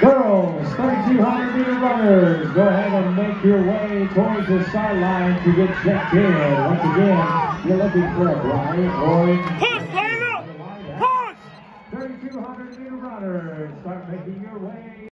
Girls, 3,200 meter runners, go ahead and make your way towards the sideline to get checked in. Once again, you're looking for a bright orange. Push, line up! Push! 3,200 meter runners, start making your way.